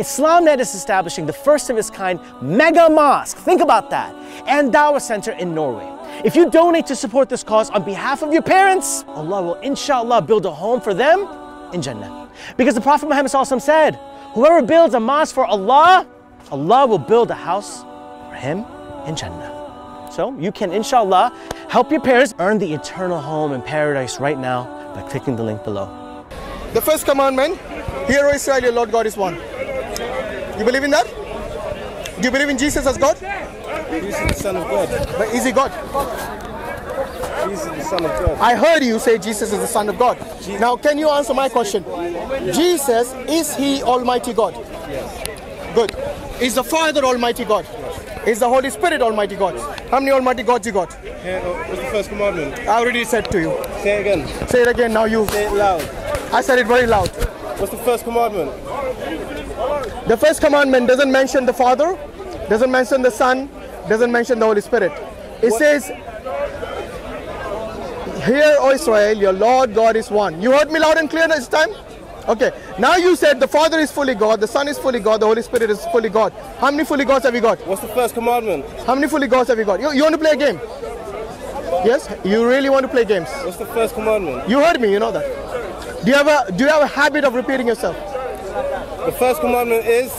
IslamNet is establishing the first of its kind mega mosque. Think about that. And Dawah Center in Norway. If you donate to support this cause on behalf of your parents, Allah will inshallah build a home for them in Jannah. Because the Prophet Muhammad said, whoever builds a mosque for Allah, Allah will build a house for him in Jannah. So you can inshallah help your parents earn the eternal home in paradise right now by clicking the link below. The first commandment, Hear, Israel, your Lord God is one. You believe in that? Do you believe in Jesus as God? Jesus is the Son of God. But is he God? Jesus is the Son of God. I heard you say Jesus is the Son of God. Now, can you answer my question? Jesus, is he Almighty God? Yes. Good. Is the Father Almighty God? Yes. Is the Holy Spirit Almighty God? How many Almighty Gods you got? Here, oh, what's the first commandment? I already said to you. Say it again. Say it again now, you. Say it loud. I said it very loud. What's the first commandment? The first commandment doesn't mention the Father, doesn't mention the Son, doesn't mention the Holy Spirit. It What- says, Hear, O Israel, your Lord God is one. You heard me loud and clear this time? Okay. Now you said the Father is fully God, the Son is fully God, the Holy Spirit is fully God. How many fully gods have you got? What's the first commandment? How many fully gods have you got? You, you want to play a game? Yes? You really want to play games? What's the first commandment? You heard me, you know that. Do you have a do you have a habit of repeating yourself? The first commandment is,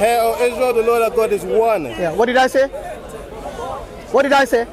Hear, O Israel, the Lord our God is one. Yeah. What did I say? What did I say?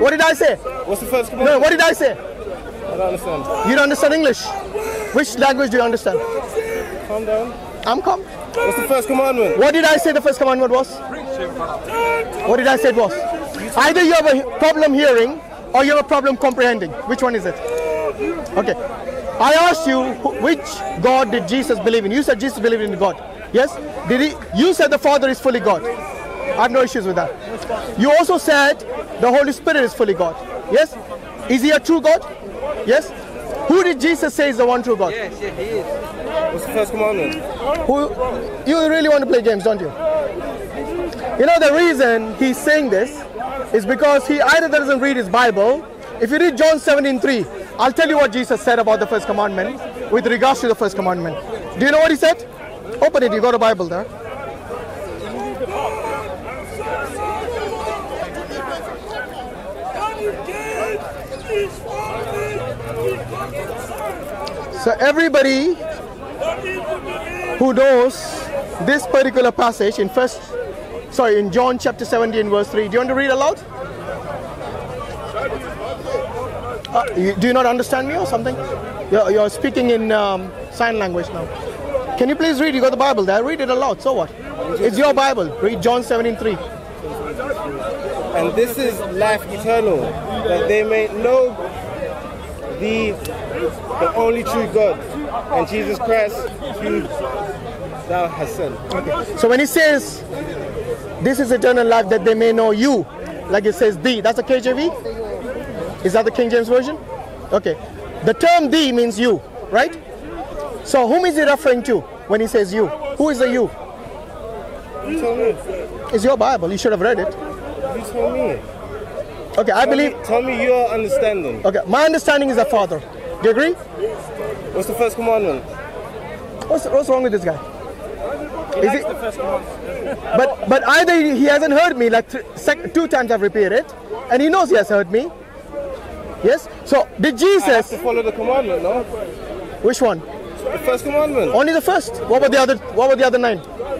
What did I say? What's the first commandment? No, what did I say? I don't understand. You don't understand English. Which language do you understand? Calm down. I'm calm. What's the first commandment? What did I say the first commandment was? What did I say it was? Either you have a problem hearing or you have a problem comprehending. Which one is it? Okay. I asked you which God did Jesus believe in? You said Jesus believed in God. Yes? Did he? You said the Father is fully God. I have no issues with that. You also said the Holy Spirit is fully God. Yes? Is he a true God? Yes? Who did Jesus say is the one true God? Yes, yes, he is. What's the first commandment? Who, you really want to play games, don't you? You know the reason he's saying this is because he either doesn't read his Bible. If you read John 17:3, I'll tell you what Jesus said about the first commandment with regards to the first commandment. Do you know what he said? Open it, you got a Bible there. So everybody who knows this particular passage in first sorry in John chapter 17 verse 3 do you want to read aloud Uh, you- do you not understand me or something? You're, you're speaking in um, sign language now. Can you please read? You got the Bible there. Read it aloud. So what? It's your Bible. Read John 17 3 And this is life eternal, that they may know the, the only true God, and Jesus Christ, who thou hast sent. so when he says this is eternal life that they may know you like it says thee that's a KJV Is that the King James Version? Okay. The term thee means you, right? So whom is he referring to when he says you? Who is the you? You tell me. It's your Bible. You should have read it. You tell me. Okay, I Tell believe. me, tell me your understanding. Okay, my understanding is the Father. Do you agree? What's the first commandment? What's, what's wrong with this guy? Is it, the first but but either he hasn't heard me like th- sec- two times I've repeated it, and he knows he has heard me. Yes. So did I have Jesus? to follow the commandment, no? Which one? The first commandment. Only the first. What were the other? What were the other nine?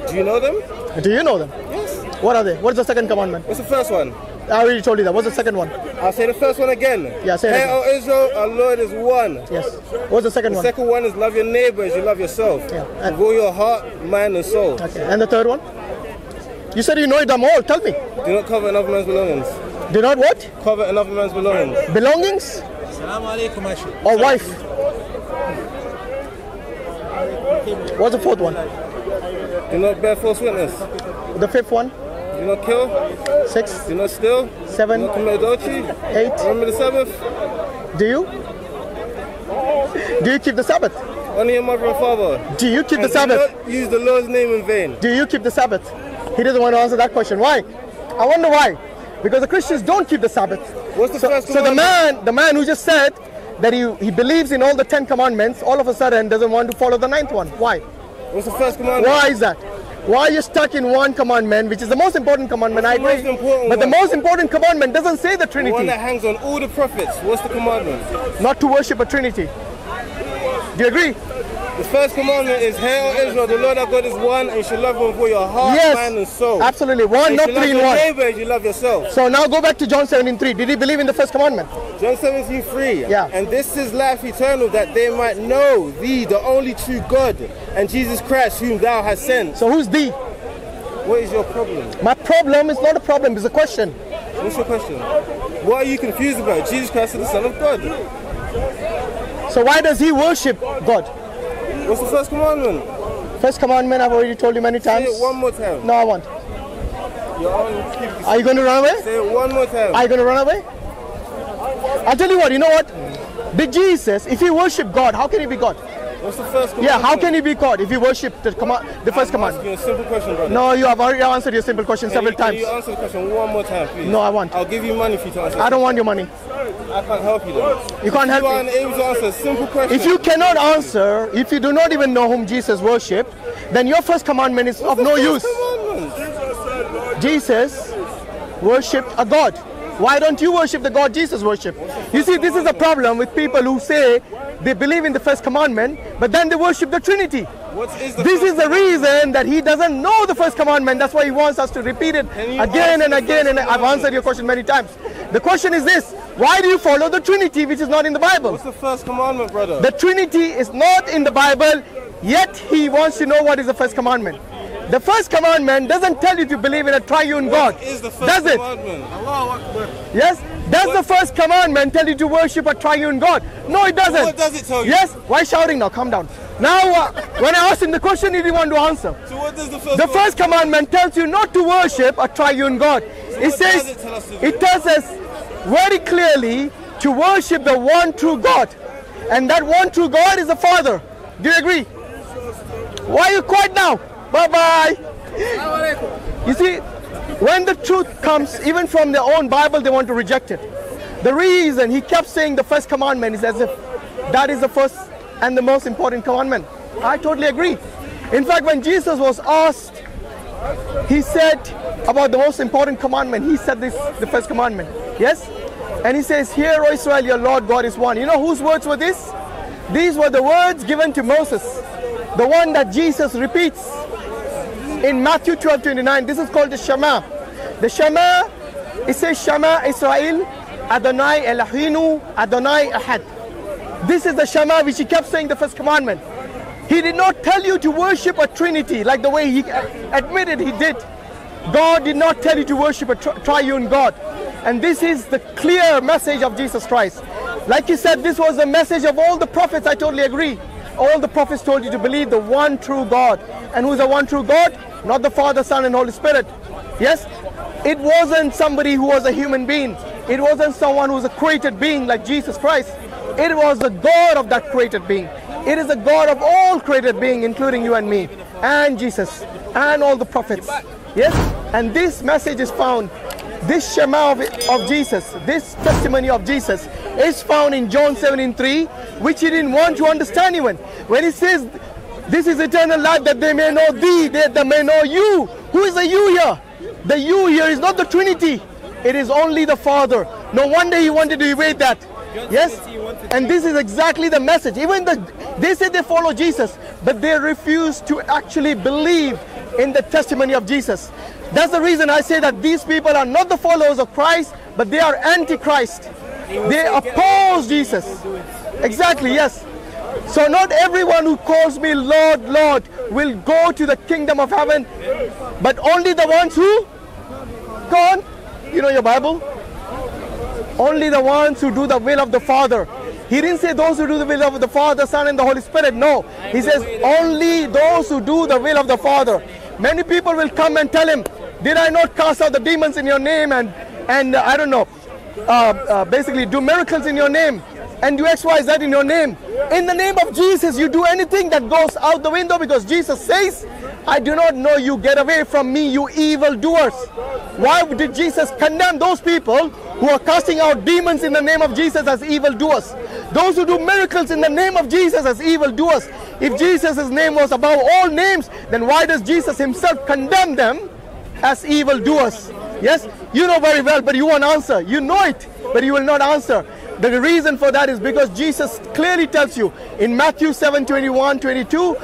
Do you know them? Do you know them? Yes. What are they? What is the second commandment? What's the first one? I already told you that. What's the second one? I'll say the first one again. Yeah, say it Hey. O Israel, our Lord is one. Yes. What's the second The one? second one is love your neighbor as you love yourself. Yeah. With all your heart, mind, and soul. Okay. And the third one? You said you know them all. Tell me. Do not cover another man's belongings. Do not what? Cover another man's belongings. Belongings or wife? What's the fourth one? Do not bear false witness. The fifth one? Do not kill. Six, Do not steal. Seven. Do seven, not commit adultery. eight. Remember the Sabbath. Do you? Do you keep the Sabbath? Honor your mother and father. Do you keep the And do Sabbath? not use the Lord's name in vain. Do you keep the Sabbath? He doesn't want to answer that question. Why? I wonder why. Because the Christians don't keep the Sabbath. What's the So, so the man, the man who just said that he, he believes in all the Ten Commandments, all of a sudden doesn't want to follow the ninth one. Why? What's the first commandment? Why is that? Why are you stuck in one commandment, which is the most important commandment, I agree. But the most important commandment doesn't say the The one Trinity, that hangs on all the prophets. What's the commandment? not to worship a Trinity. Do you agree? The first commandment is, Hail Israel, the Lord our God is one, and you should love him with your heart, yes, mind, and soul. absolutely. One, And not three in one. neighbor you love yourself. So now go back to John 17:3. Did he believe in the first commandment? John 17, 3. Yeah. And this is life eternal, that they might know thee, the only true God, and Jesus Christ, whom thou hast sent. So who's thee? What is your problem? My problem is not a problem, it's a question. What's your question? What are you confused about? Jesus Christ is the Son of God. So why does he worship God? What's the first commandment? First commandment, I've already told you many Say times. it one more time. No, I won't. You're you going to run away? Say it one more time. Are you going to run away? I'll tell you what, you know what? The Jesus, if he worship God, how can he be God? What's the first commandment? Yeah, how can he be God if he worship the, command, the first I'm command? asking you a simple question, brother. No, you have already answered your simple question Can several you, can times. you answer the question one more time, please? No, I won't. I'll give you money for you to answer. I don't want your money. I can't help you though. You can't You are help me. unable to answer a simple question. If you cannot answer, if you do not even know whom Jesus worshipped, then your first commandment is of no use. Jesus worshipped a God. Why don't you worship the God Jesus worshipped? You see, this is a problem with people who say they believe in the first commandment, but then they worship the Trinity. What is the This is the reason that he doesn't know the first commandment. That's why he wants us to repeat it again and again. And I've answered your question many times. The question is this why do you follow the Trinity, which is not in the Bible? What's the first commandment, brother? The Trinity is not in the Bible, yet he wants to know what is the first commandment. The first commandment doesn't tell you to believe in a triune God. What is the first Does it? commandment? Allahu Akbar. Yes? Does the first commandment tell you to worship a triune God? No, it doesn't. What does it tell you? Yes? Why shouting now? Calm down. Now, uh, when I asked him the question, he didn't want to answer. So what does the first The first commandment tells you not to worship a triune God. It what says, does it tell us to do? it tells us very clearly to worship the one true God. And that one true God is the Father. Do you agree? Why are you quiet now? Bye bye. You see, when the truth comes, even from their own Bible, they want to reject it. The reason he kept saying the first commandment is as if that is the first and the most important commandment. I totally agree. In fact, when Jesus was asked, he said about the most important commandment, he said this, the first commandment. Yes? And he says, Hear, O Israel, your Lord God is one. You know whose words were this? These were the words given to Moses, the one that Jesus repeats in Matthew 12 29. This is called the Shema. The Shema, it says Shema Israel, Adonai Eloheinu, Adonai Ahad. This is the Shema which he kept saying the first commandment. He did not tell you to worship a trinity like the way he uh, admitted he did. God did not tell you to worship a tri- triune God. And this is the clear message of Jesus Christ. Like you said, this was the message of all the prophets. I totally agree. All the prophets told you to believe the one true God. And who's the one true God? Not the Father, Son, and Holy Spirit. Yes? It wasn't somebody who was a human being. It wasn't someone who was a created being like Jesus Christ. It was the God of that created being. It is the God of all created being, including you and me, and Jesus, and all the prophets. Yes? And this message is found, this Shema of, of Jesus, this testimony of Jesus, is found in John 17 3, which he didn't want to understand even. When he says, This is eternal life, that they may know thee, that they may know you. Who is the you here? The you here is not the Trinity, it is only the Father. No wonder he wanted to evade that. Yes? And this is exactly the message. Even the they say they follow Jesus, but they refuse to actually believe in the testimony of Jesus. That's the reason I say that these people are not the followers of Christ, but they are antichrist. They oppose Jesus. Exactly, yes. So not everyone who calls me Lord, Lord will go to the kingdom of heaven, but only the ones who go on. You know your Bible? Only the ones who do the will of the Father. He didn't say those who do the will of the Father, Son, and the Holy Spirit. No. He says only those who do the will of the Father. Many people will come and tell him, Did I not cast out the demons in your name and, and uh, I don't know, uh, uh, basically do miracles in your name and do X, Y, Z in your name? In the name of Jesus, you do anything that goes out the window because Jesus says, I do not know you. Get away from me, you evil doers. Why did Jesus condemn those people who are casting out demons in the name of Jesus as evil doers? Those who do miracles in the name of Jesus as evil doers. If Jesus' name was above all names, then why does Jesus himself condemn them as evil doers? Yes, you know very well, but you won't answer. You know it, but you will not answer. The reason for that is because Jesus clearly tells you in Matthew 7 21 22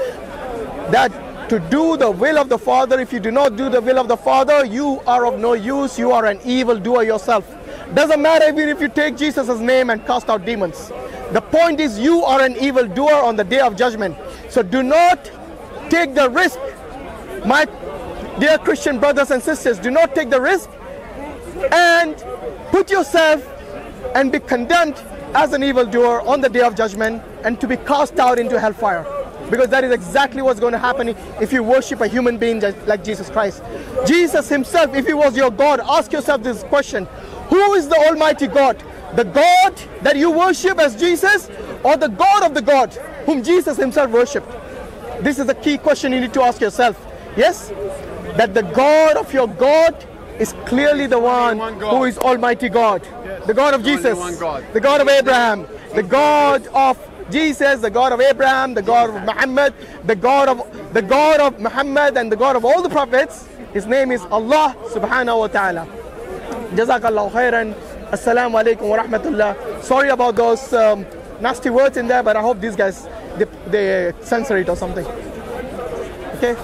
that to do the will of the Father, if you do not do the will of the Father, you are of no use. You are an evil doer yourself. Doesn't matter even if you take Jesus' name and cast out demons. The point is, you are an evil doer on the day of judgment. So do not take the risk, my dear Christian brothers and sisters. Do not take the risk and put yourself and be condemned as an evildoer on the day of judgment and to be cast out into hellfire. Because that is exactly what's going to happen if you worship a human being like Jesus Christ. Jesus himself, if he was your God, ask yourself this question Who is the Almighty God? The God that you worship as Jesus, or the God of the God whom Jesus himself worshipped? This is a key question you need to ask yourself. Yes? That the God of your God is clearly the one, one who is Almighty God. Yes. The God of Jesus, God. the God of Abraham, the God of Jesus, the God of Abraham, the God of Muhammad, the God of the God of Muhammad and the God of all the prophets. His name is Allah subhanahu wa ta'ala. Jazakallah khairan. Assalamu alaikum wa rahmatullah. Sorry about those um, nasty words in there, but I hope these guys they, they censor it or something. Okay?